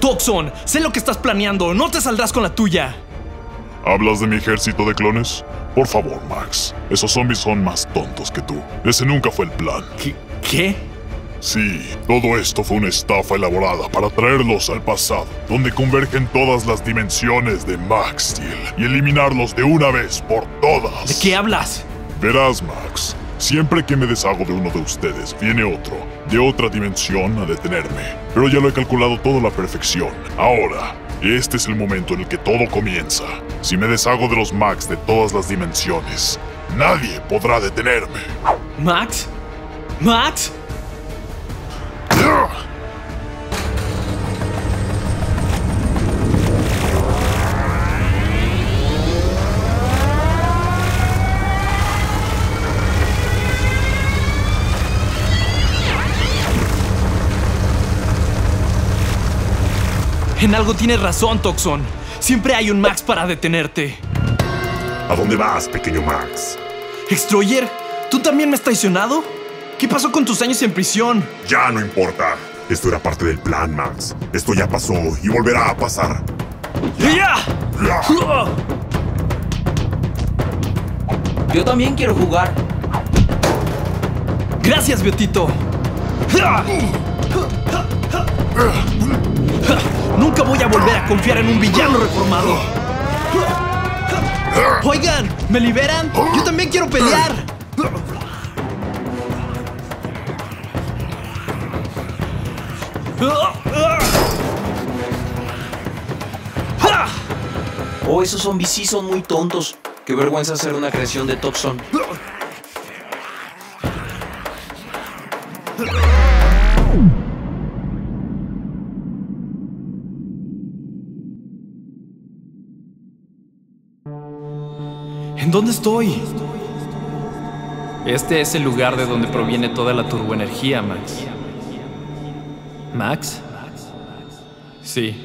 Toxon, sé lo que estás planeando. No te saldrás con la tuya. ¿Hablas de mi ejército de clones? Por favor, Max. Esos zombies son más tontos que tú. Ese nunca fue el plan. ¿Qué? ¿Qué? Sí, todo esto fue una estafa elaborada para traerlos al pasado, donde convergen todas las dimensiones de Max Steel y eliminarlos de una vez por todas. ¿De qué hablas? Verás, Max, siempre que me deshago de uno de ustedes, viene otro, de otra dimensión, a detenerme. Pero ya lo he calculado todo a la perfección. Ahora, este es el momento en el que todo comienza. Si me deshago de los Max de todas las dimensiones, nadie podrá detenerme. ¿Max? ¿Max? En algo tienes razón, Toxon. Siempre hay un Max para detenerte. ¿A dónde vas, pequeño Max? Extroyer, ¿tú también me has traicionado? ¿Qué pasó con tus años en prisión? Ya no importa. Esto era parte del plan, Max. Esto ya pasó y volverá a pasar. ¡Ya! Yo también quiero jugar. Gracias, Betito. Nunca confiar en un villano reformado. Oigan, ¿me liberan? Yo también quiero pelear. Oh, esos zombies sí son muy tontos. Qué vergüenza hacer una creación de Toxon. ¿En dónde estoy? Este es el lugar de donde proviene toda la turboenergía, Max. ¿Max? Sí.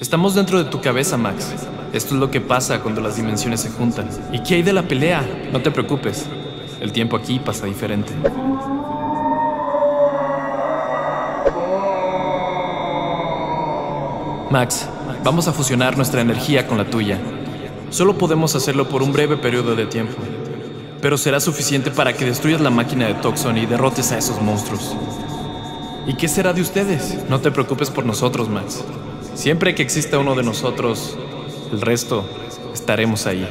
Estamos dentro de tu cabeza, Max. Esto es lo que pasa cuando las dimensiones se juntan. ¿Y qué hay de la pelea? No te preocupes. El tiempo aquí pasa diferente. Max, vamos a fusionar nuestra energía con la tuya. Solo podemos hacerlo por un breve periodo de tiempo, pero será suficiente para que destruyas la máquina de Toxon y derrotes a esos monstruos. ¿Y qué será de ustedes? No te preocupes por nosotros, Max. Siempre que exista uno de nosotros, el resto estaremos ahí.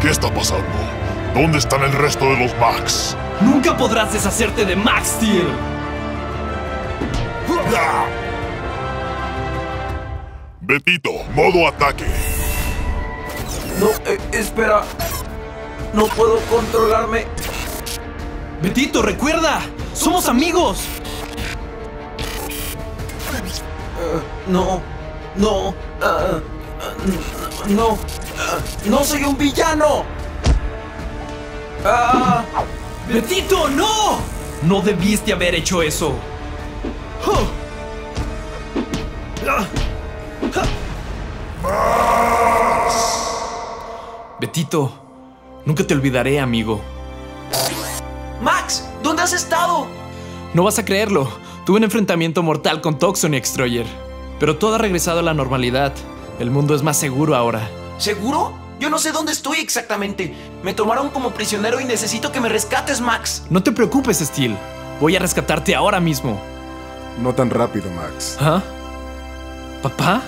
¿Qué está pasando? ¿Dónde están el resto de los Max? Nunca podrás deshacerte de Max Steel. Betito, modo ataque. No, eh, espera. No puedo controlarme. Betito, recuerda, somos amigos. No, no, ah, no, ah, no soy un villano. Ah, Betito, no. No debiste haber hecho eso. Ah. Ah. Betito, nunca te olvidaré, amigo. Max, ¿dónde has estado? No vas a creerlo. Tuve un enfrentamiento mortal con Toxon y Extroyer. Pero todo ha regresado a la normalidad. El mundo es más seguro ahora. ¿Seguro? Yo no sé dónde estoy exactamente. Me tomaron como prisionero y necesito que me rescates, Max. No te preocupes, Steel. Voy a rescatarte ahora mismo. No tan rápido, Max. ¿Ah? ¿Papá?